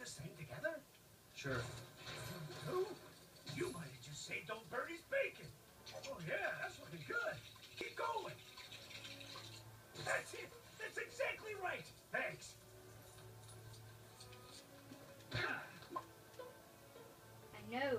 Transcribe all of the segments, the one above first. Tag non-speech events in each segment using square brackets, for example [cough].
this thing together? Sure. Who? You might have just saved old Bertie's bacon. Oh, yeah, that's looking good. Keep going. That's it. That's exactly right. Thanks. I know.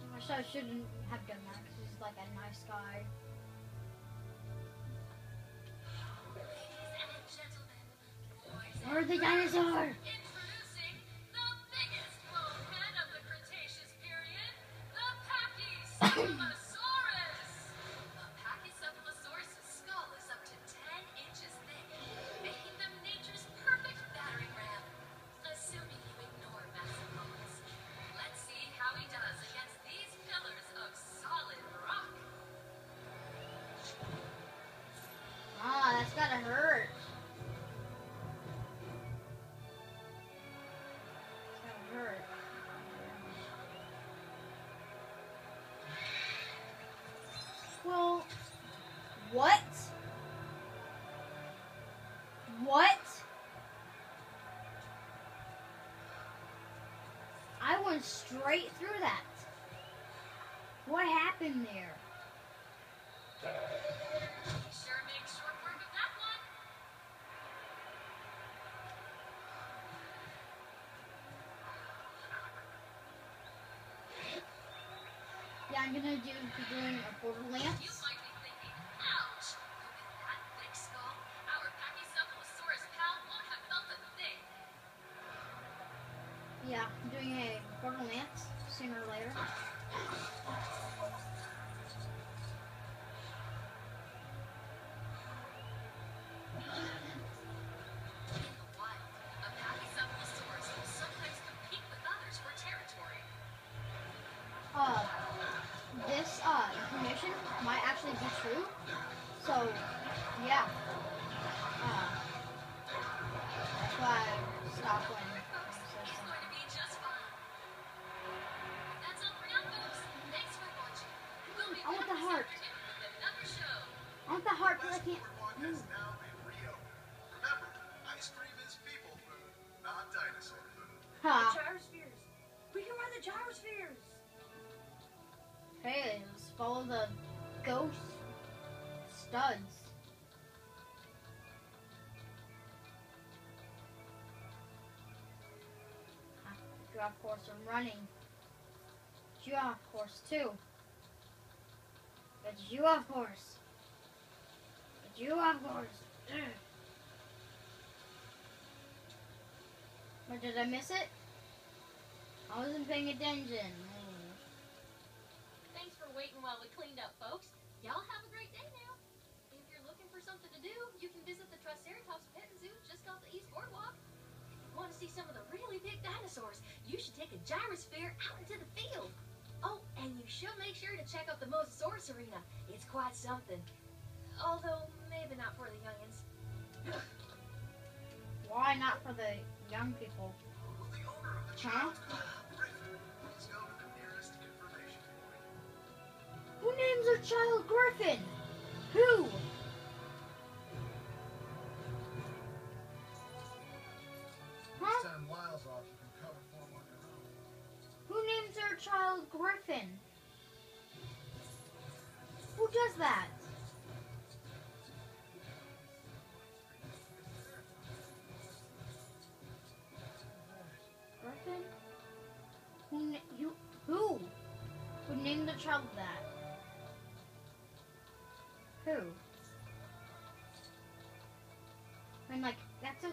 I wish I shouldn't have done that because he's like a nice guy. Where's the dinosaur? Introducing the biggest bonehead of the Cretaceous period, the. Went straight through that. What happened there? Sure makes short work of that one. Yeah, I'm gonna do doing a Borderlands. Yeah, I'm doing a Borderlands sooner or later. Giraffe horse are running. Giraffe horse too. The giraffe horse. The giraffe horse. Ugh. Or did I miss it? I wasn't paying attention. Thanks for waiting while we cleaned up, folks. Y'all some of the really big dinosaurs, you should take a gyrosphere out into the field. Oh, and you should make sure to check out the Mosasaurus Arena. It's quite something. Although, maybe not for the youngins. [sighs] Why not for the young people? The owner of the Huh? child Griffin please go to the nearest information point? Who names their child Griffin? Who? Griffin? Who does that? Griffin? Who? You? Who? Who named the child that? Who? I'm like, that's a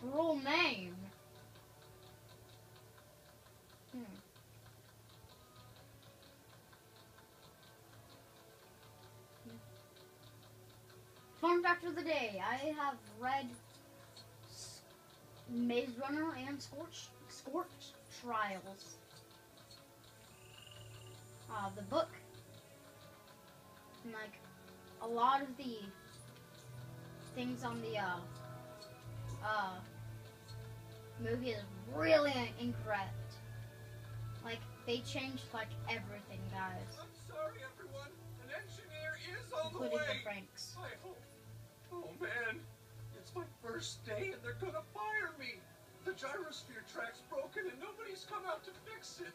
cruel name. Fun fact of the day: I have read Maze Runner and Scorch Scorch Trials. Uh, the book. And like a lot of the things on the uh uh movie is really incorrect. Like they changed like everything, guys. I'm sorry, everyone. An engineer is on the Including the Oh, way. first day and they're gonna fire me. The gyrosphere track's broken and nobody's come out to fix it.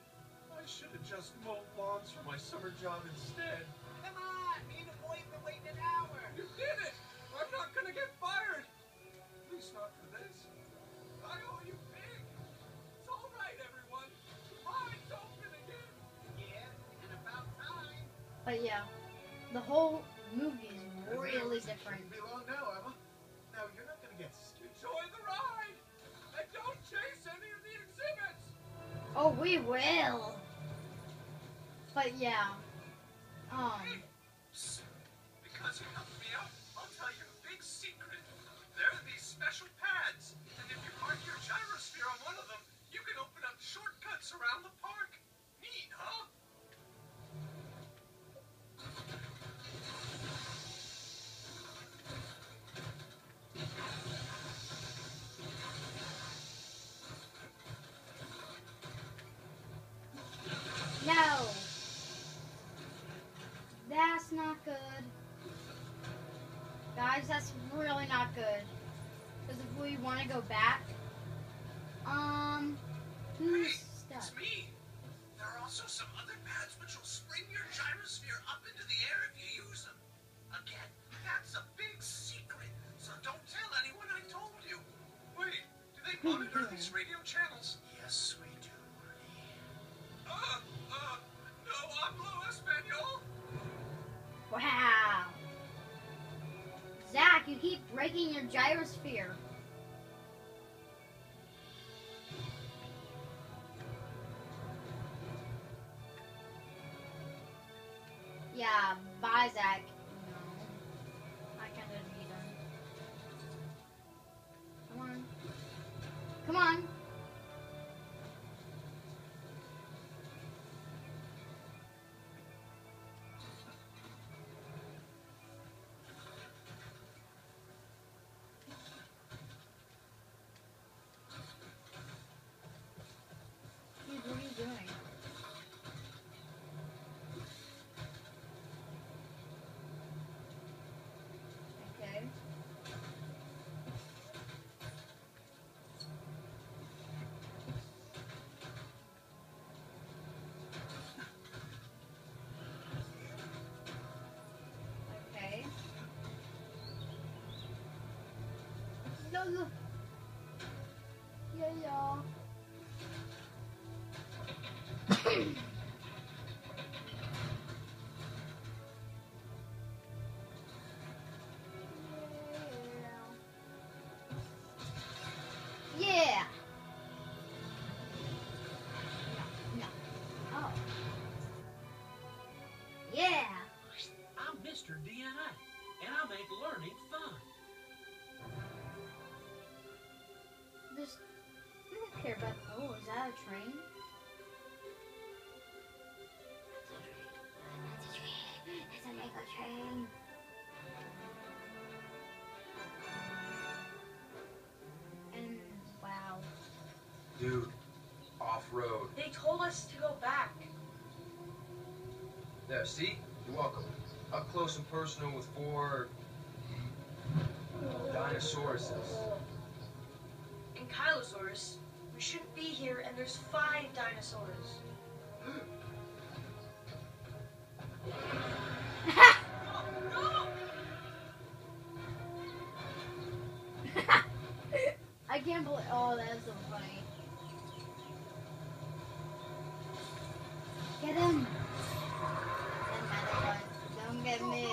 I should have just mowed lawns for my summer job instead. Come on, me and the boy have been waiting an hour. You did it! I'm not gonna get fired! At least not for this. I owe you big! It's all right, everyone. The ride's open again! Yeah, and about time. But yeah, the whole movie is really different. Oh, we will. But yeah, um, if we want to go back, um, who's stuck? It's me. There are also some other pads which will spring your gyrosphere up into the air if you use them. Again, that's a big secret, so don't tell anyone I told you. Wait, do they monitor these radio channels? Yes, we do. Uh, uh, no hablo español. Wow. Zach, you keep breaking your gyrosphere. Care about. Oh, is that a train? That's a train. That's a train. It's a mega train. And wow. Dude, off road. They told us to go back. There, see? You're welcome. Up close and personal with four dinosauruses. Ankylosaurus, we shouldn't be here, and there's five dinosaurs. [laughs] I can't believe. Oh, that's so funny. Get him! Don't get me.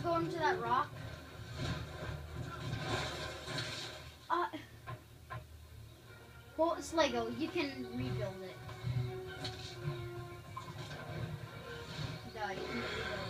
Go into that rock? Uh, well, it's Lego. You can rebuild it. You can rebuild it.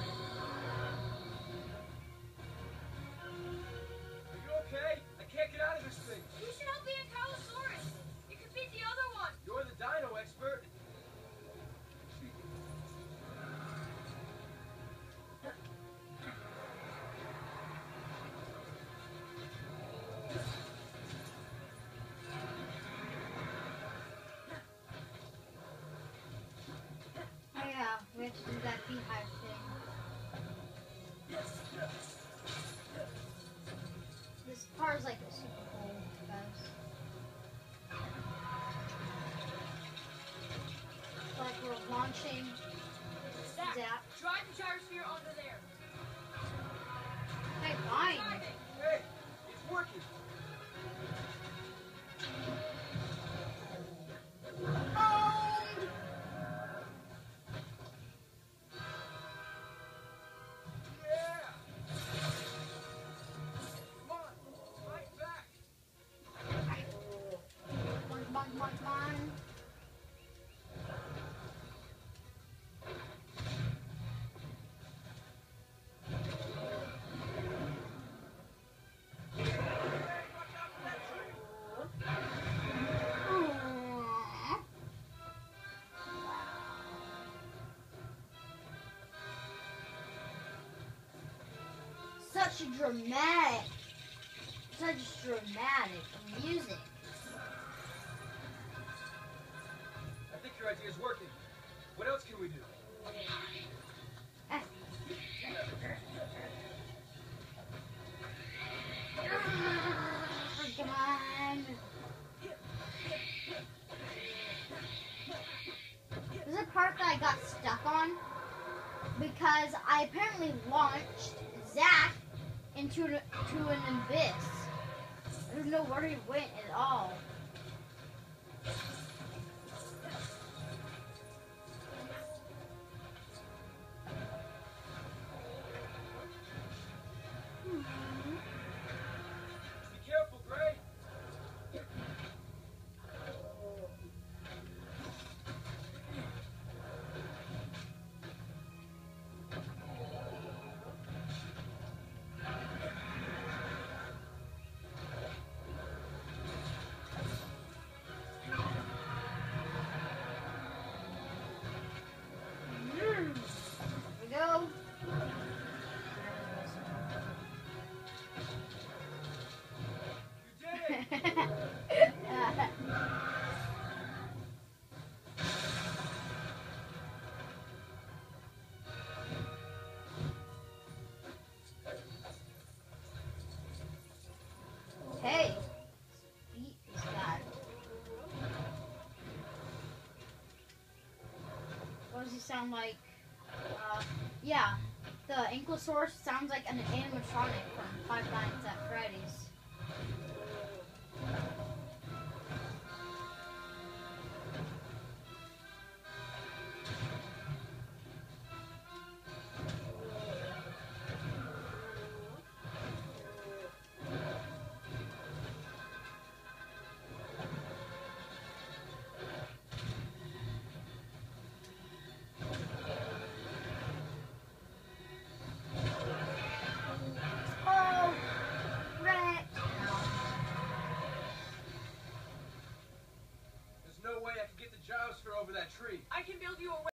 Yeah, we have to do that beehive thing. This part is like a super cool, guys. Like we're launching Zach, Zap. drive the gyrosphere onto there. Hey, fine. Hey, it's working. Such a dramatic, such dramatic music. Apparently launched Zach into, the- to an abyss. I don't know where he went at all. Sound like? Uh, yeah, the Ankylosaurus sounds like an animatronic from Five Nights at Freddy's. That tree.